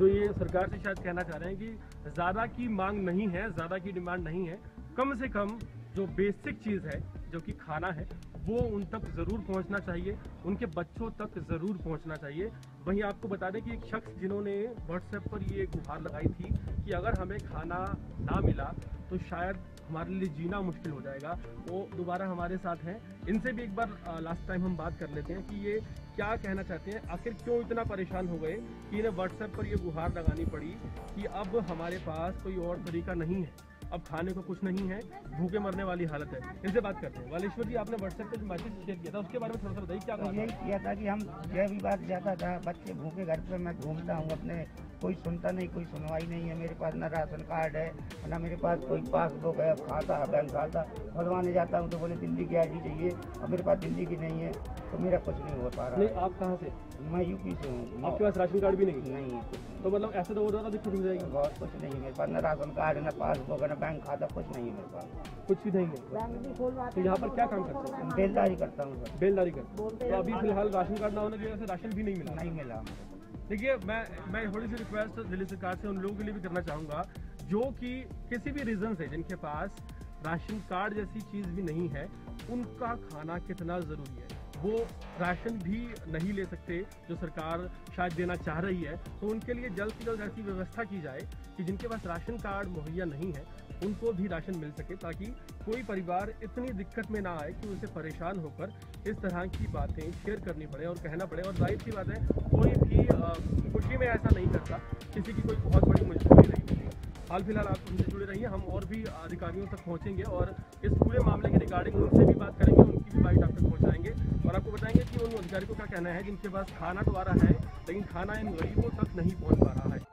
सरकार से शायद कहना चाह रहे हैं कि ज़्यादा की मांग नहीं है, ज़्यादा की डिमांड नहीं है, कम से कम जो बेसिक चीज़ है जो कि खाना है, वो उन तक ज़रूर पहुँचना चाहिए, उनके बच्चों तक ज़रूर पहुँचना चाहिए। वहीं आपको बता दें कि एक शख्स जिन्होंने व्हाट्सएप पर ये गुहार लगाई थी कि अगर हमें खाना ना मिला तो शायद हमारे लिए जीना मुश्किल हो जाएगा। वो दोबारा हमारे साथ हैं। इनसे भी एक बार लास्ट टाइम हम बात कर लेते हैं कि ये क्या कहना चाहते हैं। आखिर क्यों इतना परेशान हो गए कि इन्हें व्हाट्सएप पर ये गुहार लगानी पड़ी कि अब हमारे पास कोई और तरीका नहीं है? अब खाने को कुछ नहीं है भूखे मरने वाली हालत है। इनसे बात करते हैं। वालेश्वर जी आपने व्हाट्सएप पे जो मैसेज शेयर किया था उसके बारे में थोड़ा सा बताइए क्या तो यही किया था कि हम जय भी बात जाता था बच्चे भूखे घर पर मैं घूमता हूँ अपने कोई सुनता नहीं कोई सुनवाई नहीं है। मेरे पास ना राशन कार्ड है ना मेरे पास कोई पासबुक है खाता है बैंक खाता। भरवाने जाता हूँ तो बोले दिल्ली की आई चाहिए और मेरे पास दिल्ली की नहीं है तो मेरा कुछ नहीं हो पा रहा नहीं आप कहाँ से? मैं यूपी से हूँ। आपके पास राशन कार्ड भी नहीं नहीं है, तो मतलब ऐसे तो और ज़्यादा दिक्कत हो जाएगी। बहुत कुछ नहीं है मेरे पास ना राशन कार्ड है ना पासबुक है ना बैंक खाता कुछ नहीं है मेरे पास। कुछ भी नहीं है। तो यहाँ पर क्या काम करते हैं? बेलदारी करता हूँ सर। बेलदारी करते हैं। तो अभी फ़िलहाल राशन कार्ड ना होने की वजह से राशन भी नहीं मिला। नहीं मिला। देखिए, मैं मैं थोड़ी सी रिक्वेस्ट दिल्ली सरकार से उन लोगों के लिए भी करना चाहूँगा, जो कि किसी भी रीज़न से जिनके पास राशन कार्ड जैसी चीज़ भी नहीं है, उनका खाना कितना ज़रूरी है? वो राशन भी नहीं ले सकते, जो सरकार शायद देना चाह रही है। तो उनके लिए जल्द से जल्द ऐसी व्यवस्था की जाए कि जिनके पास राशन कार्ड मुहैया नहीं है, उनको भी राशन मिल सके, ताकि कोई परिवार इतनी दिक्कत में ना आए कि उसे परेशान होकर इस तरह की बातें शेयर करनी पड़े और कहना पड़े। और ज़ाहिर सी बात है, कोई खुशी मैं ऐसा नहीं करता। किसी की कोई बहुत बड़ी मजबूरी नहीं है हाल फ़िलहाल आप हमसे जुड़े रहिए, हम और भी अधिकारियों तक पहुँचेंगे और इस पूरे मामले के रिगार्डिंग उनसे भी बात करेंगे, उनकी भी बाइट आप तक पहुँचाएँगे और आपको बताएँगे कि उन अधिकारियों का कहना है, जिनके पास खाना तो आ रहा है, लेकिन खाना इन गरीबों तक नहीं पहुँच पा रहा है।